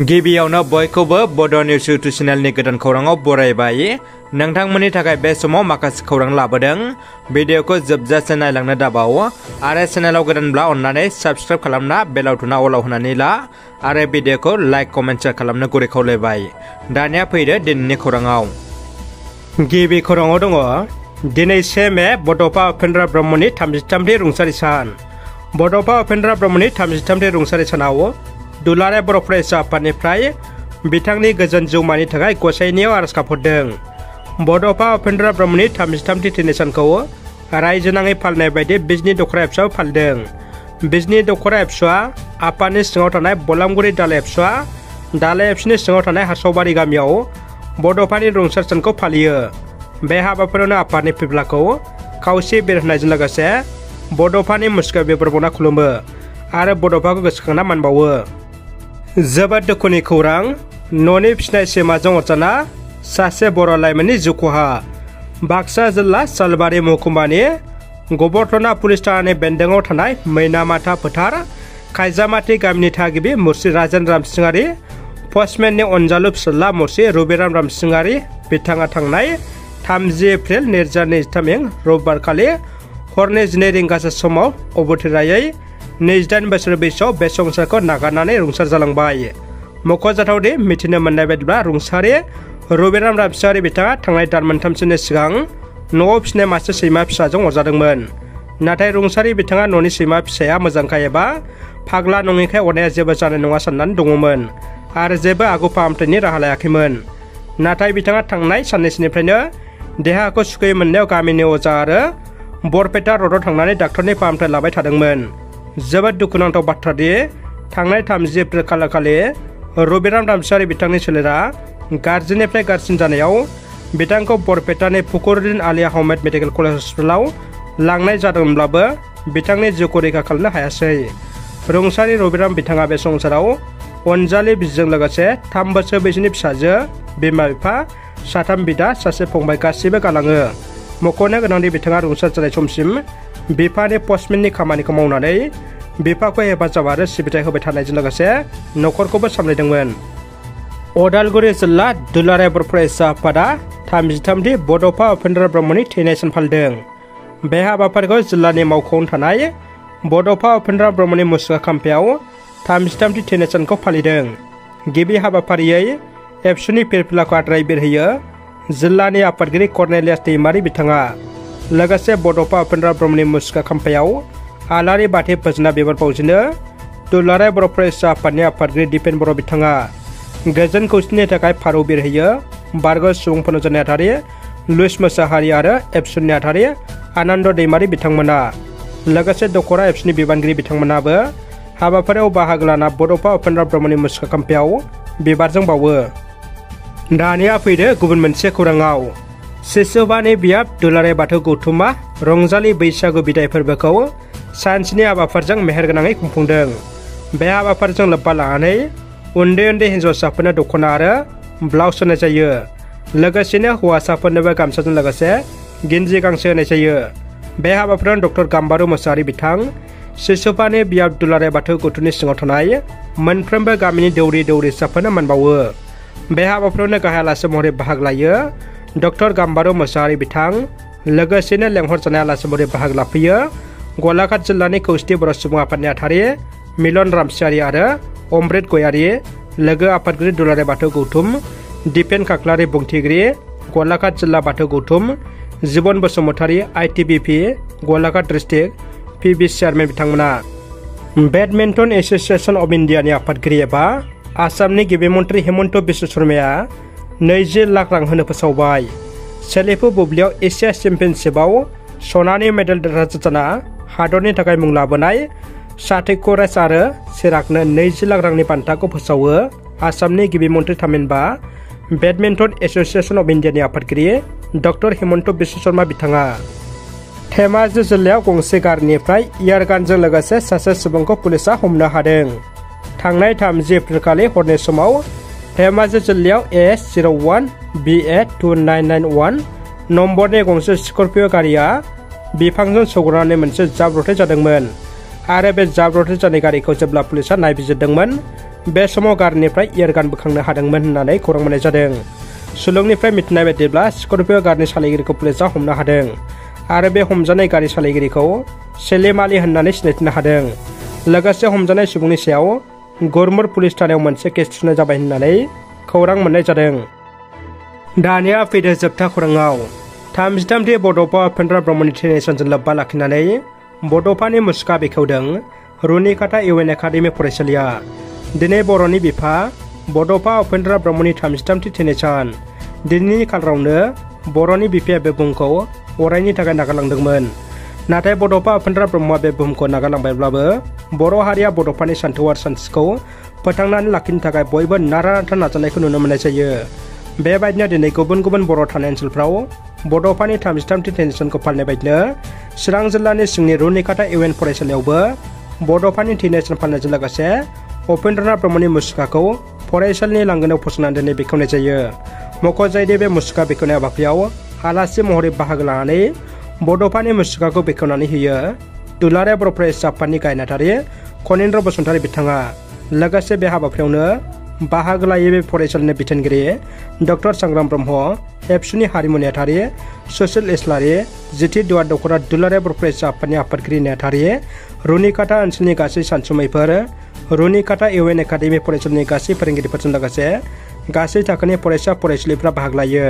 गिबियावनो बयखौबो बड' news YouTube चेनेलनि गोदान खौराङाव बरायबाय। नोंथांमोननि थाखाय बे समाव माखासे खौरां लाबोदों। भिडिअखौ जोबजासे नायलांनो दाबाव। आरो चेनेलाव गोदानब्ला अन्नानै साबस्क्राइब खालामना बेलाव थुना अलाव होनानै ला। आरो भिडिअखौ लाइक, कमेन्ट, शेयार खालामनो गुरै खावलायबाय। दानिया फैदो दिनैनि खौराङाव। गिबि खौराङाव दङ, दिनै से मे, बड'फा उपेन्द्र ब्रह्मनि थामजिथामथि रुंसारि सान। बड'फा उपेन्द्र ब्रह्मनि थामजिथामथि रुंसारि सानाव दुलाराय बर' फरायसा आफादनिफ्राय बिथांनि गोजोन जिउमानि थाखाय गसाइनियाव आरज गाबहरदों। बड'फा उपेन्द्र ब्रह्मनि थामजिथामथि थैनाय रायजो नाङै फालिनाय बायदि बिजनि दखरा एबसुआव फालिदों। बिजनि दखरा एबसुआ आफादनि सिङाव थानाय बलामगुरि दालाय एबसुआ दालाय एबसुनि सिङाव थानाय हासावबारि गामियाव बड'फानि रुंसार सानखौ फालियो। बे हाबाफारियावनो आफादनि फिब्लाखौ खावसे बेरहोनायजों लोगोसे बड'फानि मुसुखा बिबार खुलुमो आरो बड'फाखौ गोसोखांना मान बावो। जोबोद दुखुनि खौरां न'नि फिसिनाय सैमाजों अरजाना सासे बर' लाइमोननि जिउ खहा बाक्सा जिल्ला सालबारि महकुमानि गबरथना पुलिस थानानि बेन्दोङाव थानाय मैनामाथा फोथार खायजामाथि गामिनि थागिबि मुरसि राजेन रामसिङारि पस्टमेननि अनजालु फिसाला मुरसि रबिराम रामसिङारि बिथाङा थांनाय थामजि एप्रिल नैरोजा नैजिथाम इं रबिबारखालि हरनि जिनै रिंगासो समाव अबथिरायै नैजिदाइन बोसोर बैसोआव बे संसारखौ नागारनानै रुंसार जालांबाय मख'जाथावदि मिथिनो मोननाय बायदिब्ला रुंसारि रबिराम रामसियारि बिथाङा थांनाय दान मोनथामसोनि सिगां न'आव फिसिनाय मासे सैमा फिसाजों अरजादोंमोन नाथाय रुंसारि बिथाङा न'नि सैमा फिसाया मोजांखाय एबा फाग्ला नङैखाय अरनाया जेबो जानाय नङा साननानै दङमोन आरो जेबो आगु फाहामथायनि राहा लायाखैमोन नाथाय बिथाङा थांनाय साननैसोनिफ्रायनो देहाखौ सुखै मोननायाव गामिनि अजा आरो बरपेटा रडआव थांनानै डाक्टरनि फाहामथाय लाबाय थादोंमोन जोबोद दुखुनांथाव बाथ्रा दि थांनाय थामजि एप्रिल खालारखालि रबिराम रामसारि बिथांनि सोलेरा गाज्रिनिफ्राय गाज्रिसिन जानायाव बिथांखौ बरपेटानि फुकुरुद्दिन आलिया आहमेद मेडिकेल कलेज हस्पिटालाव लांनाय जादोंमोनब्लाबो बिथांनि जिउखौ रैखा खालामनो हायासै रुंसारि रबिराम बिथाङा बे संसाराव अनजालि बिसिजों लोगोसे थाम बोसोर बैसोनि फिसाजो बिमा बिफा साथाम बिदा सासे फंबाय गासैबो गालाङो मख'नो गोनांदि बिथाङा रुंसार जानाय समसिम बिफानि पस्टमेननि खामानिखौ मावनानै बिफाखौ हेफाजाब आरो सिबिथाय होबाय थानायजों लोगोसे न'खरखौबो सामलायदोंमोन। अदालगुरि जिल्ला दुलाराय बर' फरायसा आफादा थामजिथामथि बड'फा उपेन्द्र ब्रह्मनि थैनाय सान फालिदों बे हाबाफारिखौ जिल्लानि मावख'आवनो थानाय बड'फा उपेन्द्र ब्रह्मनि मुसुखा खाम्फायाव थामजिथामथि थैनाय सानखौ फालिदों। गिबि हाबाफारियै एबसुनि फिरफिलाखौ आद्राय बिरहोयो जिल्लानि आफादगिरि कर्नेलियास दैमारि बिथाङा। लोगोसे बड'फा उपेन्द्र ब्रह्मनि मुसुखा खाम्फायाव आलारि बाथि फोजोना बिबार बावजेनो। दुलाराय बर' फरायसा आफादनि आफादगिरि दिपेन बर' बिथाङा गोजोन खौसेथिनि थाखाय फारौ बिरहोयो। बारग' सुबुं फनजन नेहाथारि लुइस मोसाहारि आरो एबसुनि नेहाथारि आनन्द दैमारि बिथांमोना। लोगोसे दखरा एबसुनि बिबानगिरि बिथांमोनाबो हाबाफारियाव बाहागो लाना बड'फा उपेन्द्र ब्रह्मनि मुसुखा खाम्फायाव बिबारजों बावो। दानिया फैदो गुबुन मोनसे खौराङाव। शिशुबानि बियाब दुलाराय बाथौ गौथुमा रंजालि बैसागु बिदाय फोरबोखौ सानसेनि हाबाफारिजों मेहेरगोनाङै खुंफुंदों बे हाबाफारिजों लोब्बा लानानै उन्दै उन्दै हिन्जावसाफोरनो दख'ना आरो ब्लाउस होनाय जायो लोगोसेनो हौवासाफोरनोबो गामसाजों लोगोसे गिन्जि गांसे होनाय जायो बे हाबाफारियाव डक्टर गाम्बारु मोसाहारि बिथां शिशुपानि बियाब दुलाराय बाथौ गौथुमनि सिङाव थानाय मोनफ्रोमबो गामिनि दौरि दौरिसाफोरनो मोनबावो बे हाबाफारियावनो गाहाय आलासि महरै बाहागो लायो डक्टर गाम्बारु मोसाहारि बिथां लोगोसेनो लेंहरजानाय आलासि महरै बाहागो लाफैयो गलाघाट जिल्लानि खौसेथि बर' सुबुं आफादनि आथारि मिलन रामसियारि आरो अमृत गयारि लोगो आफादगिरि दुलाराय बाथौ गौथुम दिपेन खाख्लारि बुंथिगिरि गलाघाट जिल्ला Bathou Gautam Jiban Basumatary ITBP Golaghat district P B chairman बिथांमोना बेडमिन्टन एस'सिएसन अफ इण्डियानि आफादगिरि एबा आसामनि गिबि मन्त्रि हेमन्त बिश्व शर्माया नैजि लाख रां होनो फोसावबाय सेलेफु बुब्लियाव एसिया चेम्पियनशिपआव सनानि मेडेल देरहासार जाना हादरनि थाखाय मुं लाबोनाय साथिक राइस आरो चिरागनो नैजि लाख रांनि बान्थाखौ फोसावो आसामनि गिबि मन्त्रि थामहिनबा बेडमिन्टन एस'सिएसन अफ इण्डियानि आफादगिरि डक्टर हेमन्त बिश्व शर्मा बिथाङा धेमाजि जिल्लायाव गंसे गारिनिफ्राय इयारगानजों लोगोसे सासे सुबुंखौ पुलिसा हमनो हादों थांनाय थामजि एप्रिलखालि हरनि समाव धेमाजि जिल्लायाव S zero' one B A two nine nine one नम्बरनि गंसे स्कर्पिय' गारिया बिफांजों सौग्रावनानै मोनसे जाब्रबथाय जादोंमोन आरो बे जाब्रबथाय जानाय गारिखौ जेब्ला पुलिसा नायबिजिरदोंमोन बे समाव गारिनिफ्राय इयारगान बोखांनो हादोंमोन होननानै खौरां मोननाय जादों सुलुंनिफ्राय मिथिनाय बायदिब्ला स्कर्पिय गारिनि सालायगिरिखौ पुलिसा हमनो हादों आरो बे हमजानाय गारि सालायगिरिखौ सेलिम आलि होननानै सिनायथिनो हादों लोगोसे हमजानाय सुबुंनि सायाव गुरमुर पुलिस थानायाव केस थिसननाय जाबाय होननानै खौरां मोननाय जादों। दानिया फैदो जोबथा खौराङाव। थामजिथामथि बड'फा उपेन्द्र ब्रह्मनि थैनाय सानजों लोब्बा लाखिनानै बड'फानि मुसुखा बेखेवदों रुनिकाटा इउ एन एकाडेमि फरायसालिया। दिनै बर'नि बिफा बड'फा उपेन्द्र ब्रह्मनि थामजिथामथि थैनाय सान। दिनैनि खालारावनो बर'नि बिफाया बे बुहुमखौ अरायनि थाखाय नागारलांदोंमोन। नाथाय बड'फा उपेन्द्र ब्रह्मआ बे बुहुमखौ नागारलांबायब्लाबो बर' हारिया बड'फानि सान्थौ आरो सानस्रिखौ फोथांनानै लाखिनो थाखाय बयबो नारा नाथा नाजानायखौ नुनो मोननाय जायो। बेबायदिनो दिनै गुबुन गुबुन बर' थानाय ओनसोलफ्राव बड'फानि थामजिथामथि थैनाय सानखौ फालिनाय बायदिनो चिरां जिल्लानि सिंनि रुनिकाटा इउ एन फरायसालियावबो बड'फानि थैनाय सान फालिनायजों लोगोसे उपेन्द्रनाथ ब्रह्मनि मुसुखाखौ फरायसालिनि लांगोनायाव फसंनानै दोननाय बेखेवनाय जायो। मख'जायोदि बे मुसुखा बेखेवनाय हाबाफारियाव आलासि महरै बाहागो लानानै बड'फानि मुसुखाखौ बेखेवनानै होयो। दुलाराय बर' फरायसा आफादनि गायनाथारि खनिन्द्र बसुमतारी बिथाङा लोगोसे बे हाबाफारियावनो बाहागो लायो बे फरायसालिनि बिथोनगिरि सांग्राम ब्रह्म, एबसुनि हारिमु नेहाथारि सुसिल इस्लारि, जिथि दुवार दख'रा दुलाराय बर' फरायसा आफादनि आफादगिरि नेहाथारि रुनिकाटा ओनसोलनि गासै सानसुमैफोर रुनिकाटा इउ एन एकाडेमि फरायसालिनि गासै फोरोंगिरिफोरजों लोगोसे गासै थाखोनि फरायसा फरायसुलिफ्रा बाहागो लायो।